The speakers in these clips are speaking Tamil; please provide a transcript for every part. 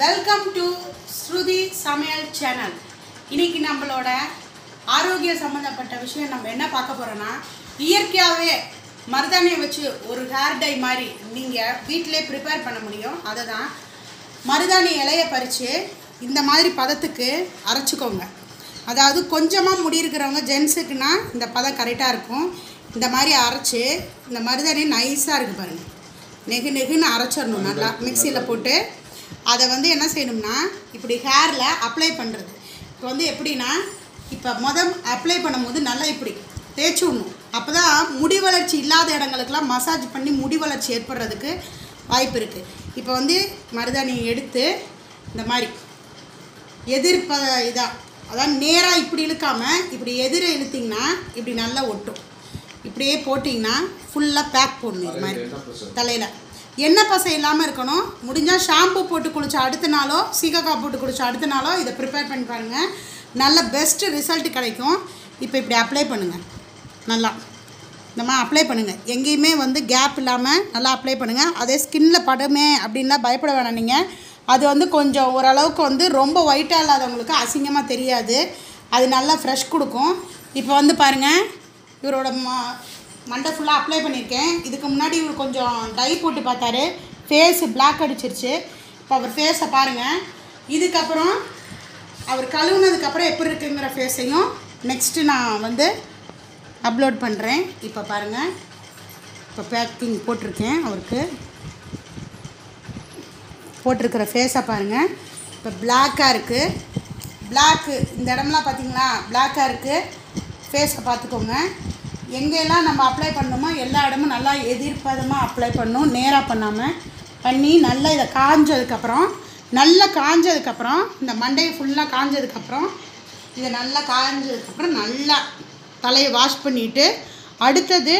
வெல்கம் டு ஸ்ருதி சமையல் சேனல் இன்னைக்கு நம்மளோட ஆரோக்கிய சம்மந்தப்பட்ட விஷயம் நம்ம என்ன பார்க்க போகிறோன்னா இயற்கையாகவே மருதாணியை வச்சு ஒரு ஹேர் டை மாதிரி நீங்கள் வீட்டிலே ப்ரிப்பேர் பண்ண முடியும். அதை தான் மருதாணி இலையை பறித்து இந்த மாதிரி பதத்துக்கு அரைச்சிக்கோங்க. அதாவது கொஞ்சமாக முடி இருக்கிறவங்க ஜென்ஸுக்குன்னா இந்த பதம் கரெக்டாக இருக்கும். இந்த மாதிரி அரைச்சி இந்த மருதாணி நைஸாக இருக்குது பாருங்கள் நெகு நெகுன்னு அரைச்சிடணும். நல்லா மிக்சியில் போட்டு அதை வந்து என்ன செய்யணும்னா இப்படி ஹேரில் அப்ளை பண்ணுறது இப்போ வந்து எப்படின்னா இப்போ மொதல் அப்ளை பண்ணும்போது நல்லா இப்படி தேய்ச்சி விடணும். அப்போ தான் முடி வளர்ச்சி இல்லாத இடங்களுக்கெல்லாம் மசாஜ் பண்ணி முடி வளர்ச்சி ஏற்படுறதுக்கு வாய்ப்பு இருக்குது இப்போ வந்து மருதாணியை எடுத்து இந்த மாதிரி எதிர்ப்ப இதாக அதாவது நேராக இப்படி இழுக்காமல் இப்படி எதிர இழுத்திங்கன்னா இப்படி நல்லா ஒட்டும். இப்படியே போட்டிங்கன்னா ஃபுல்லாக பேக் போடணும் இது மாதிரி தலையில். எண்ணெய் பசை இல்லாமல் இருக்கணும். முடிஞ்சால் ஷாம்பு போட்டு குளிச்ச அடுத்த நாளோ சீகக்காய் போட்டு குளிச்ச அடுத்த நாளோ இதை ப்ரிப்பேர் பண்ணி பாருங்கள் நல்ல பெஸ்ட்டு ரிசல்ட் கிடைக்கும். இப்போ இப்படி அப்ளை பண்ணுங்கள் நல்லா. இந்த மாதிரி அப்ளை பண்ணுங்கள் எங்கேயுமே வந்து கேப் இல்லாமல் நல்லா அப்ளை பண்ணுங்கள் அதே ஸ்கின்ல படமே அப்படின்லாம் பயப்பட வேணாம் நீங்கள் அது வந்து கொஞ்சம் ஓரளவுக்கு வந்து ரொம்ப ஒயிட்டாக இல்லாதவங்களுக்கு அசிங்கமாக தெரியாது. அது நல்லா ஃப்ரெஷ் கொடுக்கும். இப்போ வந்து பாருங்கள் இவரோட மா மண்டை ஃபுல்லாக அப்ளை பண்ணியிருக்கேன். இதுக்கு முன்னாடி இவர் கொஞ்சம் டை போட்டு பார்த்தாரு. ஃபேஸ் பிளாக் அடிச்சிருச்சு. இப்போ அவர் ஃபேஸை பாருங்கள் இதுக்கப்புறம் அவர் கழுவுனதுக்கப்புறம் எப்படி இருக்குங்கிற ஃபேஸையும் நெக்ஸ்ட்டு நான் வந்து அப்லோட் பண்ணுறேன் இப்போ பாருங்கள் இப்போ பேக்கிங் போட்டிருக்கேன் அவருக்கு. போட்டிருக்கிற ஃபேஸை பாருங்கள் இப்போ பிளாக்காக இருக்குது பிளாக்கு இந்த இடம்லாம் பார்த்தீங்களா? பிளாக்காக இருக்குது ஃபேஸை பார்த்துக்கோங்க. எங்கெல்லாம் நம்ம அப்ளை பண்ணணுமோ எல்லா இடமும் நல்லா எதிர்ப்பதமாக அப்ளை பண்ணணும் நேராக பண்ணாமல் பண்ணி நல்லா இதை காஞ்சதுக்கப்புறம் நல்லா காஞ்சதுக்கப்புறம் இந்த மண்டையை ஃபுல்லாக காஞ்சதுக்கப்புறம் இதை நல்லா காஞ்சதுக்கப்புறம் நல்லா தலையை வாஷ் பண்ணிவிட்டு அடுத்தது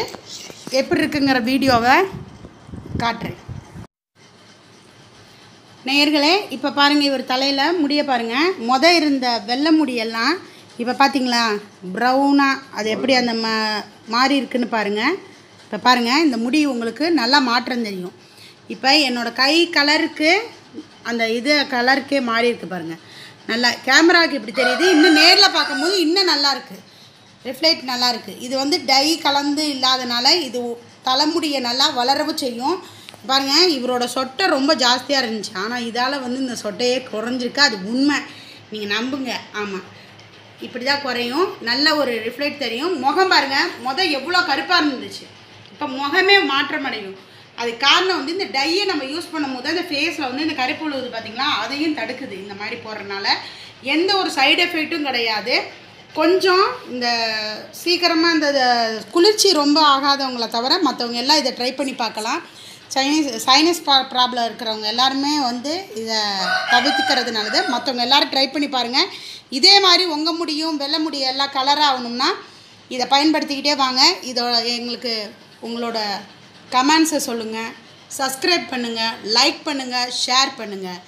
எப்படி இருக்குங்கிற வீடியோவை காட்டுறேன். நேயர்களே இப்போ பாருங்கள் இவர் தலையில் முடிய பாருங்கள் மொதல் இருந்த வெள்ளை முடியெல்லாம் இப்போ பார்த்தீங்களா ப்ரௌனாக அது எப்படி அந்த மா மாறி இருக்குன்னு பாருங்கள் இப்போ பாருங்கள் இந்த முடி உங்களுக்கு நல்லா மாற்றம் தெரியும். இப்போ என்னோடய கை கலருக்கு அந்த இது கலருக்கே மாறி இருக்குது பாருங்கள் நல்லா கேமராவுக்கு இப்படி தெரியுது. இன்னும் நேரில் பார்க்கும்போது இன்னும் நல்லாயிருக்கு ரிஃப்ளெக்ட் நல்லாயிருக்கு இது வந்து டை கலந்து இல்லாதனால இது தலைமுடியை நல்லா வளரவும் செய்யும். பாருங்கள் இவரோட சொட்டை ரொம்ப ஜாஸ்தியாக இருந்துச்சு. ஆனால் இதால் வந்து இந்த சொட்டையே குறைஞ்சிருக்கு. அது உண்மை. நீங்கள் நம்புங்க. ஆமாம் இப்படி தான் குறையும். நல்ல ஒரு ரிஃப்ளெக்ட் தெரியும். முகம் பாருங்கள் மொதல் எவ்வளோ கருப்பாக இருந்துச்சு. இப்போ முகமே மாற்றம் அடையும். அதுக்கு காரணம் வந்து இந்த டையை நம்ம யூஸ் பண்ணும் போது அந்த ஃபேஸில் வந்து இந்த கருப்பு உழுவுது பார்த்திங்களா அதையும் தடுக்குது இந்த மாதிரி போடுறதுனால. எந்த ஒரு சைடு எஃபெக்ட்டும் கிடையாது. கொஞ்சம் இந்த சீக்கிரமாக இந்த குளிர்ச்சி ரொம்ப ஆகாதவங்களை தவிர மற்றவங்க எல்லாம் இதை ட்ரை பண்ணி பார்க்கலாம். சைனீஸ் சைனஸ் ப்ரா ப்ராப்ளம் இருக்கிறவங்க எல்லாருமே வந்து இதை தவிர்த்துக்கிறது நல்லது மற்றவங்க எல்லோரும் ட்ரை பண்ணி பாருங்கள் இதே மாதிரி உங்கள் முடியும் வெள்ளை முடியும் எல்லாம் கலராக ஆகணும்னா இதை பயன்படுத்திக்கிட்டே வாங்க. இதோட எங்களுக்கு உங்களோட கமெண்ட்ஸை சொல்லுங்கள் சப்ஸ்கிரைப் பண்ணுங்கள் லைக் பண்ணுங்கள் ஷேர் பண்ணுங்கள்